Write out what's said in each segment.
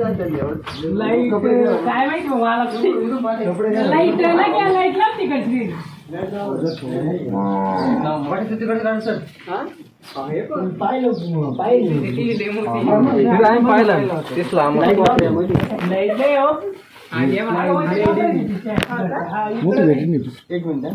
Light uh, काय माहिती मला लाईट ना क्या लाईट लावते का स्क्रीन तिकडे कारण सर पाहिलं पाहिलं पाहिलं तेच लांब लाईट नाही हो एक मिनिट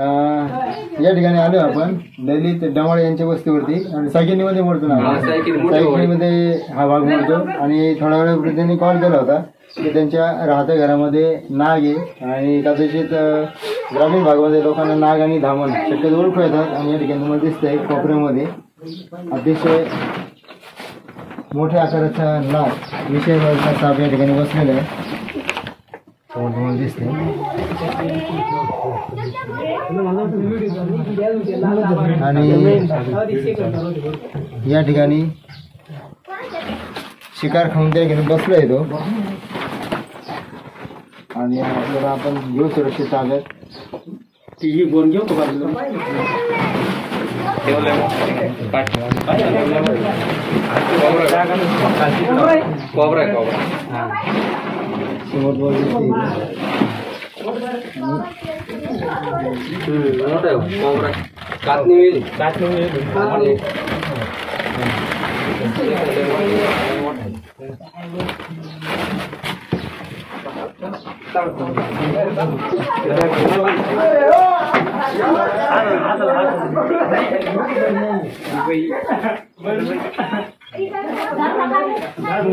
या ठिकाणी आलो आपण दलित डवाळे यांच्या वस्तीवरती आणि सायकिनीमध्ये मोडतो ना सायकिनीमध्ये हा भाग मोडतो आणि थोड्या वेळापूर्वी त्यांनी कॉल केला होता की त्यांच्या राहत्या घरामध्ये नाग आहे आणि कदाचित ग्रामीण भागामध्ये लोकांना नाग आणि धामण शक्यतो ओळखू येतात आणि या ठिकाणी तुम्हाला दिसतंय कोपऱ्यामध्ये अतिशय मोठ्या आकाराचा नाग विषय साप या ठिकाणी बसलेला आहे कवर तुम्हाला आणि या ठिकाणी शिकार खाऊन त्या घेऊन बसलो आहे तो आणि आपल्याला आपण घेऊ सुरक्षित ताब्यात तिघी बोन घेऊ कोबरा कोबरा కాత్ని వీలు కాత్ని వీలు అసలు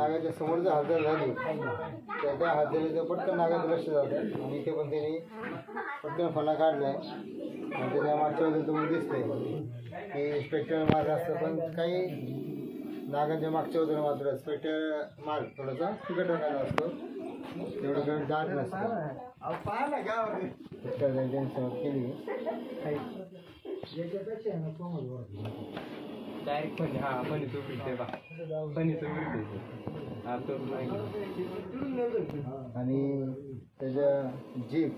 नागाच्या समोर जर हजर झाली तर त्या हालचालीचं पटकन नागाचं लक्ष जातं आणि इथे पण त्यांनी पटकन फणा काढलाय आणि त्याच्या मागच्या वेळेला तुम्हाला दिसते की स्पेक्टर मार्ग असतं पण काही नागांच्या मागच्या वजन मात्र इन्स्पेक्टर मार्ग थोडासा फिकट रंगाचा असतो तेवढं काही दाट नसतं स्पेक्टर केली डायरेक्ट पण हा पण तू फिरते बा पण तू फिरते हा तो आणि त्याच्या जीप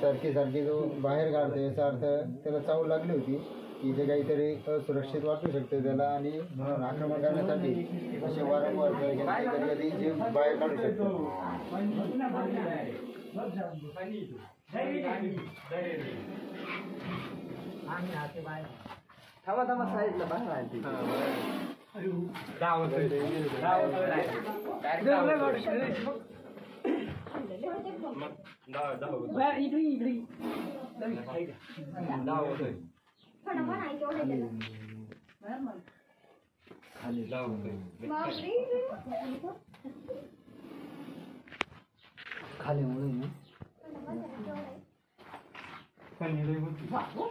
सारखी सारखी जो बाहेर काढतो याचा अर्थ त्याला चाव लागली होती इथे काहीतरी असुरक्षित वाटू शकते त्याला आणि म्हणून आक्रमण करण्यासाठी असे वारंवार कधी जे बाहेर काढू शकतो sai sama-sama Said lebaran Tahu tuh, đau tuh này. đau lên vào đây. Đâu, đâu. Ba đi đi đi. Đâu thấy Đâu rồi. đau nó có này chỗ này được. Má mình. Anh đâu rồi. Má đi đi. Khali ngồi nữa. Khali ngồi.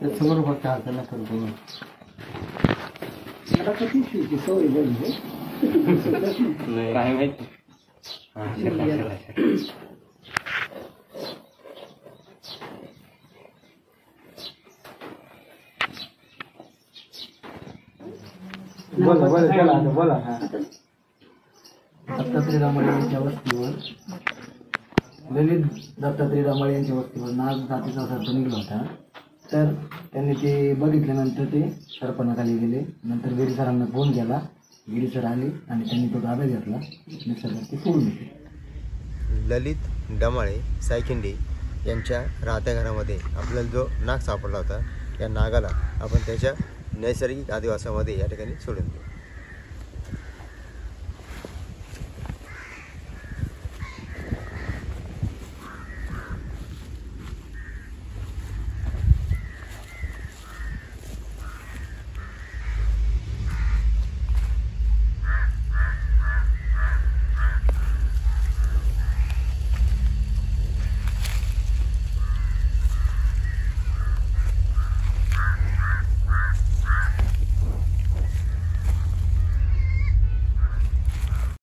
समोर फक्त हाताला करतो मी मला कधी शिवची सवय झाली काय माहिती बोला बोला चला बोला हा दत्तात्रय रामाळे वस्तीवर ललित दत्तात्रय रामाळे वस्तीवर नाग जातीचा सर्प निघला होता तर त्यांनी ते बघितल्यानंतर ते सरपणाखाली गेले नंतर गिरी सरांना फोन केला गिरी सर आले आणि त्यांनी तो ताब्यात घेतला मिक्सरवरती फोन घेतली ललित डमाळे सायखिंडे यांच्या राहत्या घरामध्ये आपल्याला जो नाग सापडला होता या नागाला आपण त्याच्या नैसर्गिक आदिवासामध्ये या ठिकाणी सोडून दिलं